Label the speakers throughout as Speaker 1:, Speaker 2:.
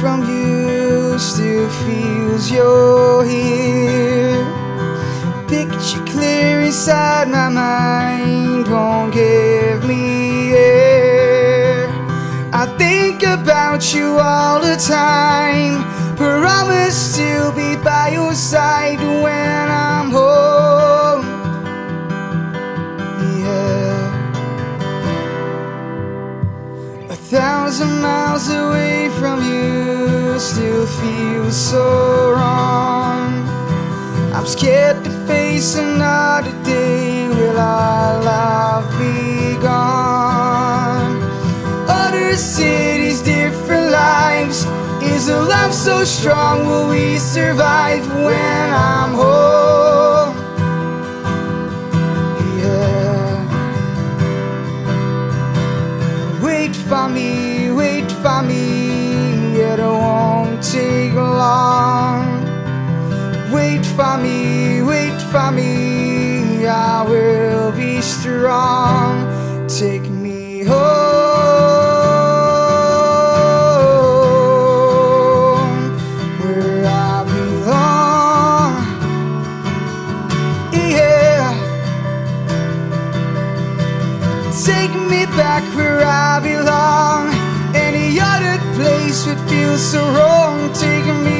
Speaker 1: from you still feels you're here. Picture clear inside my mind won't give me air. I think about you all the time. Promise to be by your side when I'm home. A thousand miles away from you still feels so wrong. I'm scared to face another day. Will our love be gone? Other cities, different lives. Is a love so strong? Will we survive when for me, wait for me, it won't take long. Wait for me, wait for me, I will be strong. Take Take me back where I belong. Any other place would feel so wrong. Take me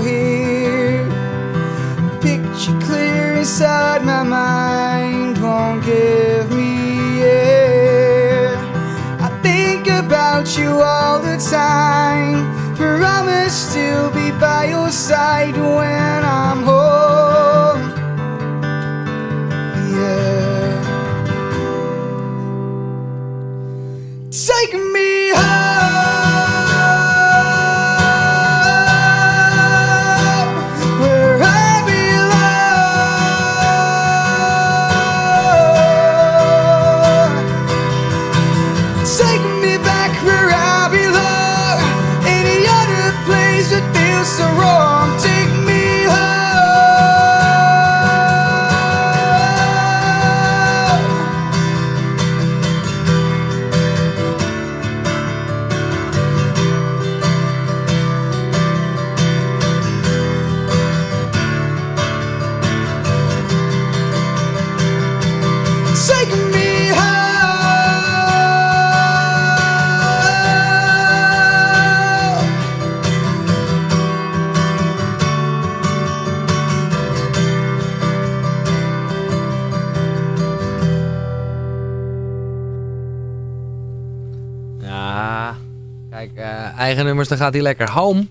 Speaker 1: here. Picture clear inside my mind won't give me air. I think about you all the time. Promise to be by your side when i'm home that feels so
Speaker 2: kijk, eh, eigen nummers, dan gaat hij lekker. Home